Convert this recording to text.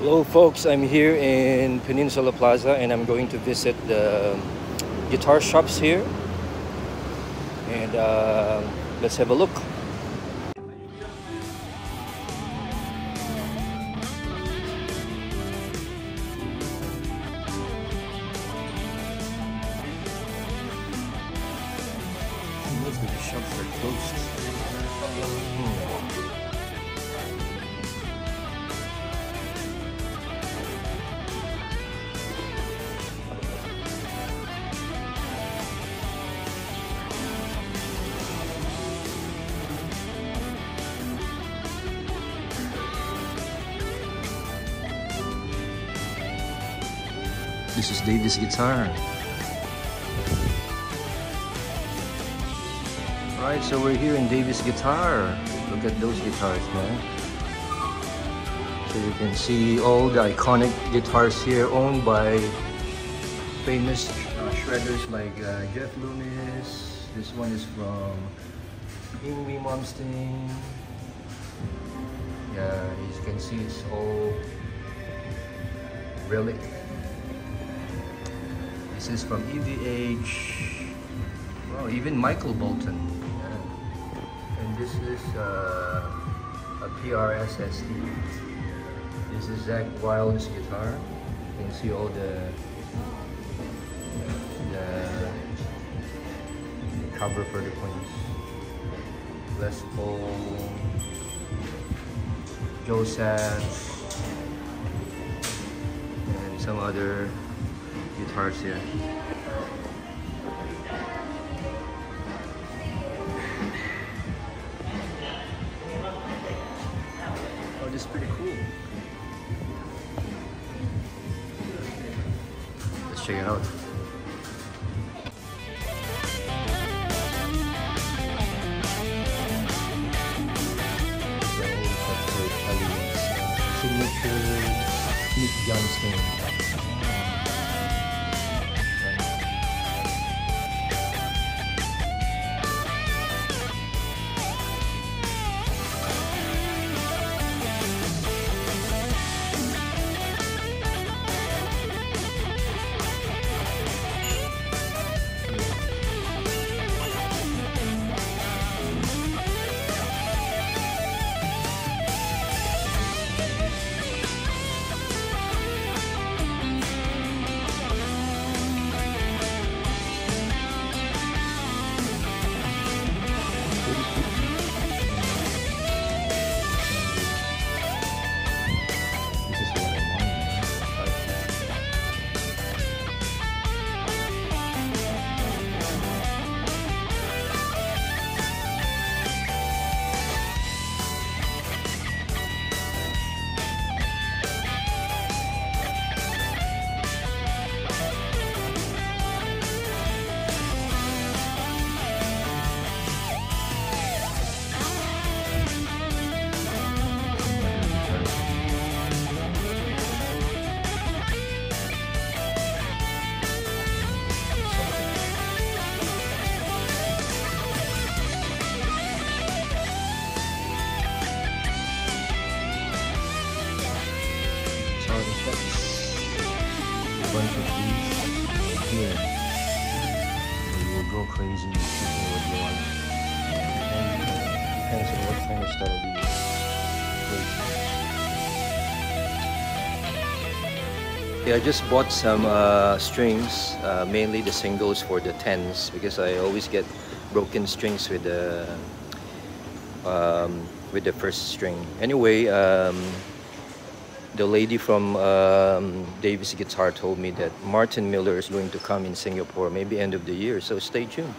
Hello folks, I'm here in Peninsula Plaza and I'm going to visit the guitar shops here and uh, let's have a look. Most of the shops are closed. This is Davis guitar. Right, so we're here in Davis Guitar. Look at those guitars, man. So you can see all the iconic guitars here owned by famous uh, shredders like uh, Jeff Loomis. This one is from Yngwie Malmsteen. Yeah, as you can see, it's all relic. This is from EVH. Wow, even Michael Bolton. Yeah. And this is uh, a PRS ST. This is Zakk Wylde's guitar. You can see all the the, cover for the coins. Les Paul, Joe Sass, and some other guitars here. Oh, this is pretty cool. Let's check it out. Signature Nick Johnston. Bunch of these here. You will go crazy want. And depends on what kind of style Yeah, I just bought some uh, strings, uh, mainly the singles for the tens because I always get broken strings with the um, with the first string. Anyway, um, the lady from um, Davis Guitar told me that Martin Miller is going to come in Singapore maybe end of the year, so stay tuned.